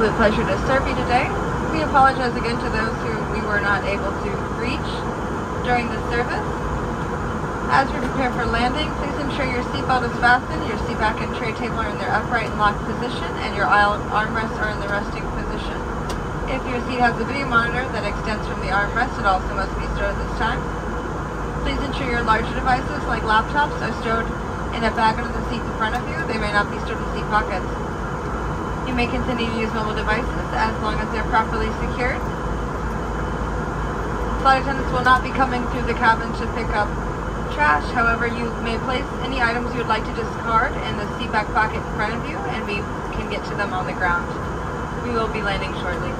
absolute pleasure to serve you today. We apologize again to those who we were not able to reach during the service. As we prepare for landing, please ensure your seatbelt is fastened, your seat back and tray table are in their upright and locked position, and your armrests are in the resting position. If your seat has a video monitor that extends from the armrest, it also must be stowed this time. Please ensure your larger devices, like laptops, are stowed in a bag under the seat in front of you. They may not be stored in seat pockets. You may continue to use mobile devices as long as they're properly secured. Flight attendants will not be coming through the cabin to pick up trash. However, you may place any items you would like to discard in the seat back pocket in front of you and we can get to them on the ground. We will be landing shortly.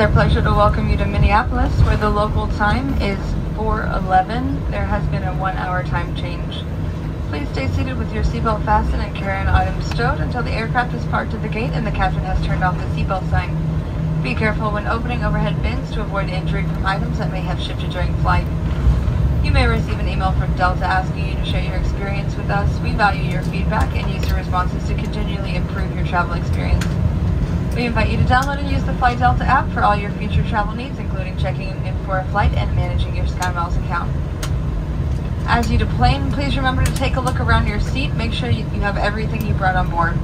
Our pleasure to welcome you to Minneapolis, where the local time is 4:11. There has been a one-hour time change. Please stay seated with your seatbelt fastened and carry-on items stowed until the aircraft is parked at the gate and the captain has turned off the seatbelt sign. Be careful when opening overhead bins to avoid injury from items that may have shifted during flight. You may receive an email from Delta asking you to share your experience with us. We value your feedback and use your responses to continually improve your travel experience. We invite you to download and use the Fly Delta app for all your future travel needs, including checking in for a flight and managing your SkyMiles account. As you deplane, please remember to take a look around your seat. Make sure you have everything you brought on board.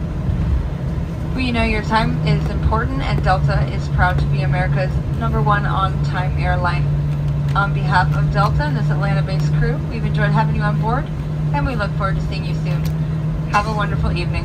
We know your time is important, and Delta is proud to be America's number one on-time airline. On behalf of Delta and this Atlanta-based crew, we've enjoyed having you on board, and we look forward to seeing you soon. Have a wonderful evening.